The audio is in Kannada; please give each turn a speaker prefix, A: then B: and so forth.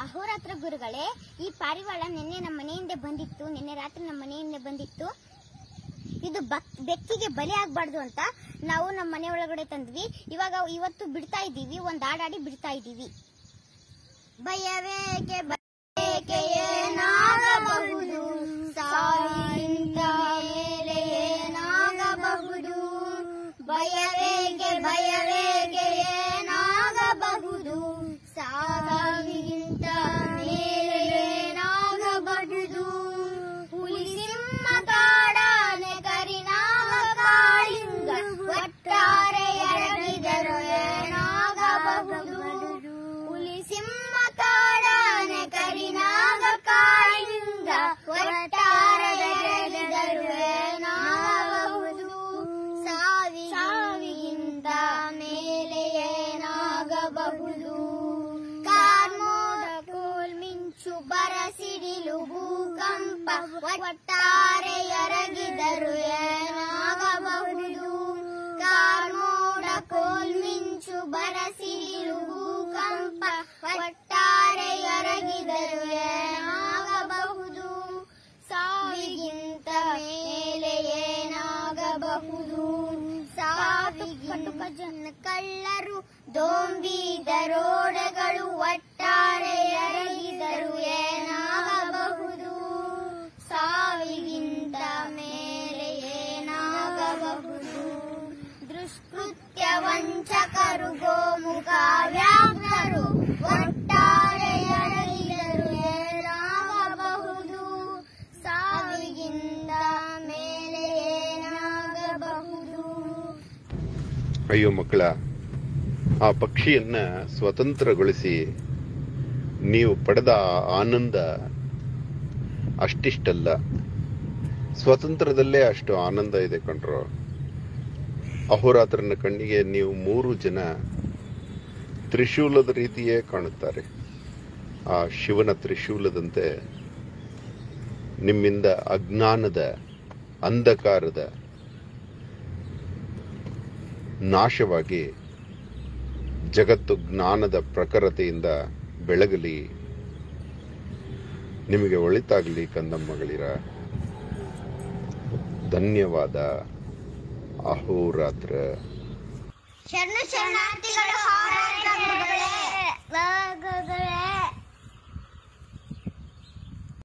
A: ಅಹೋರಾತ್ರ ಗುರುಗಳೇ, ಈ ಪಾರಿವಾಳ ನಿನ್ನೆ ನಮ್ಮ ಮನೆಯಿಂದ ಬಂದಿತ್ತು, ನಿನ್ನೆ ರಾತ್ರಿ ನಮ್ಮ ಮನೆಯಿಂದ ಬಂದಿತ್ತು. ಇದು ಬಕ್- ಬೆಕ್ಕಿಗೆ ಬಲಿ ಆಗ್ಬಾರ್ದು ಅಂತ ನಾವು ನಮ್ಮ ಮನೆ ಒಳಗಡೆ ತಂದ್ವಿ. ಇವಾಗ ಇವತ್ತು ಬಿಡ್ತಾ ಇದ್ದೀವಿ, ಒಂದ್ ಆಡಾಡಿ ಬಿಡ್ತಾ ಇದ್ದೀವಿ. ಏನಾಗಬಹುದು? ಭಯವೇಗೆ ಭಯವೇಗೆ ಏನಾಗಬಹುದು ಕಾರ್ಮೋಡ ಕೋಲ್ ಮಿಂಚು ಬರಸಿಡಿಲು ಭೂಕಂಪ ಒಟ್ಟಾರೆ ಎರಗಿದರು ಏನಾಗಬಹುದು. ಕಾರ್ಮೋಡ ಕೋಲ್ ಮಿಂಚು ಬರಸಿಡಿಲು ಭೂಕಂಪ ಜನ ಕಳ್ಳರು ದೋಂಬಿ ದರೋಡೆಗಳು ಒಟ್ಟಾರೆ
B: ಅಯ್ಯೋ ಮಕ್ಕಳ ಆ ಪಕ್ಷಿಯನ್ನು ಸ್ವತಂತ್ರಗೊಳಿಸಿ ನೀವು ಪಡೆದ ಆನಂದ ಅಷ್ಟಿಷ್ಟಲ್ಲ. ಸ್ವತಂತ್ರದಲ್ಲೇ ಅಷ್ಟು ಆನಂದ ಇದೆ ಕಣ್ರೋ. ಅಹೋರಾತ್ರನ ಕಣ್ಣಿಗೆ ನೀವು ಮೂರು ಜನ ತ್ರಿಶೂಲದ ರೀತಿಯೇ ಕಾಣುತ್ತಾರೆ. ಆ ಶಿವನ ತ್ರಿಶೂಲದಂತೆ ನಿಮ್ಮಿಂದ ಅಜ್ಞಾನದ ಅಂಧಕಾರದ ನಾಶವಾಗಿ ಜಗತ್ತು ಜ್ಞಾನದ ಪ್ರಖರತೆಯಿಂದ ಬೆಳಗಲಿ. ನಿಮಗೆ ಒಳಿತಾಗಲಿ ಕಂದಮ್ಮಗಳಿರ ಧನ್ಯವಾದ. ಅಹೋರಾತ್ರ.